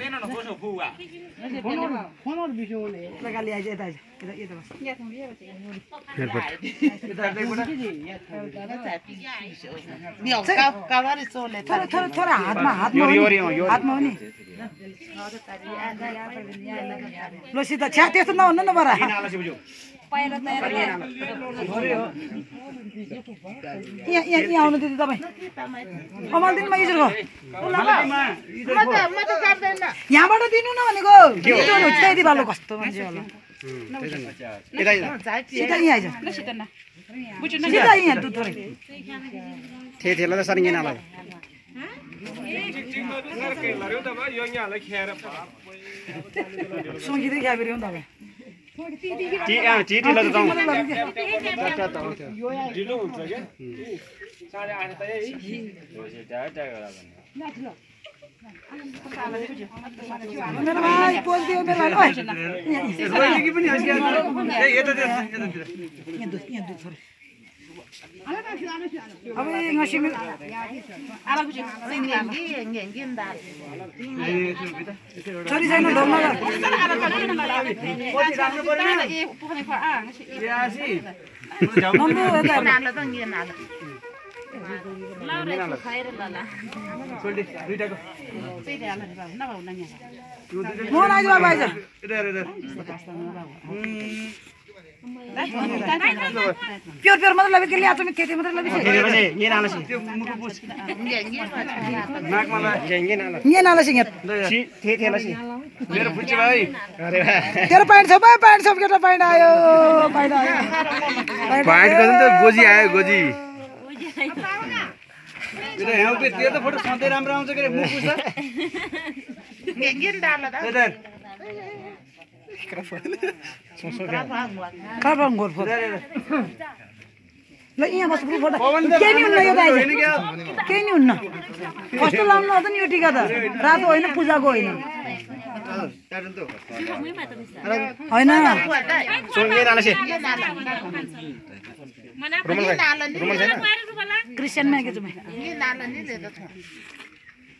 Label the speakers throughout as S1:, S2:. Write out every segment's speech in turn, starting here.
S1: हो हो नि ल छ्या त्यस्तो नहुनु न बरा यहाँ यहाँ यहाँ आउनु दिदी तपाईँ। कमाल दिनुमा यहाँबाट दिनु न भनेको। बालो कस्तो मान्छे होला। सीता यहाँ आइज। सीता यहाँ दुध थोरै।
S2: थिए थिएला त नाला
S1: हो तपाईँ।
S2: टी अँ टी टीला त जाउँ
S1: मेरो भाइ पोज दियो मेरो भाइ ओइ, अब ngasimin छोरी छैन ढोल्न आइज बाबा प्योर प्योर मात्रै लबी के ल्याएको तुम्ही त्यति मात्रै लबी
S2: नाला सी
S1: यहाँ नाला सिंह
S2: थिए थिएला सी मेरो पुच्ची भाइ अरे
S1: तेरो प्यान्ट छ बा प्यान्ट सब केटा प्यान्ट आयो प्यान्ट आयो
S3: त गोजी आयो गोजी
S2: त्यो त फोटो सधैँ राम्रो आउँछ के अरे मुख
S1: कार्बन गोर फोर ल यहाँ बस फोटो केही नि हुन्न यो आइज केही नि हुन्न कस्तो लाउनु त नि यो टिका त रातो होइन पूजाको होइन होइन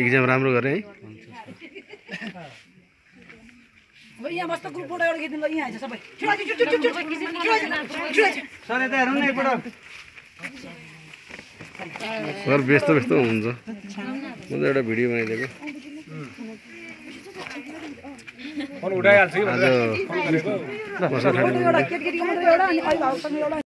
S3: इक्जाम राम्रो गरे है।
S1: यहाँ बस्दा ग्रुप फोटो एउटा यहाँ सबै।
S2: सर
S3: व्यस्त व्यस्त हुन्छ म त एउटा भिडियो बनाइदिएको। आज